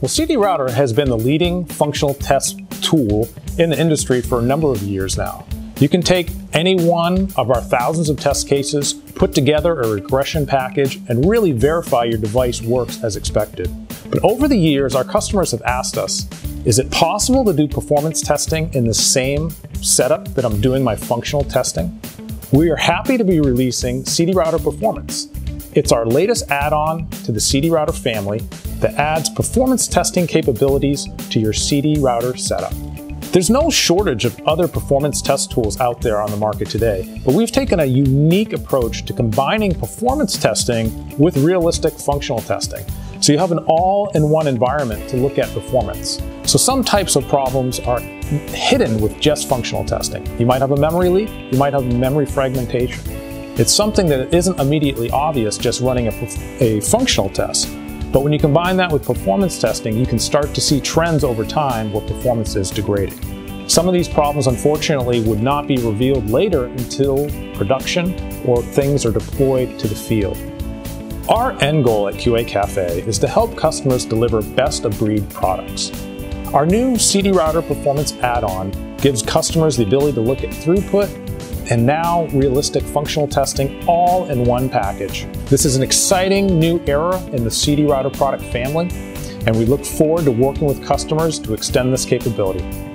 Well, CDRouter has been the leading functional test tool in the industry for a number of years now. You can take any one of our thousands of test cases, put together a regression package, and really verify your device works as expected. But over the years, our customers have asked us, is it possible to do performance testing in the same setup that I'm doing my functional testing? We are happy to be releasing CDRouter Performance. It's our latest add-on to the CDRouter family that adds performance testing capabilities to your CDRouter setup. There's no shortage of other performance test tools out there on the market today, but we've taken a unique approach to combining performance testing with realistic functional testing. So you have an all-in-one environment to look at performance. So some types of problems are hidden with just functional testing. You might have a memory leak, you might have memory fragmentation. It's something that isn't immediately obvious just running a, a functional test. But when you combine that with performance testing, you can start to see trends over time where performance is degrading. Some of these problems, unfortunately, would not be revealed later until production or things are deployed to the field. Our end goal at QA Cafe is to help customers deliver best of breed products. Our new CDRouter Performance add-on gives customers the ability to look at throughput and now realistic functional testing all in one package. This is an exciting new era in the CDRouter product family, and we look forward to working with customers to extend this capability.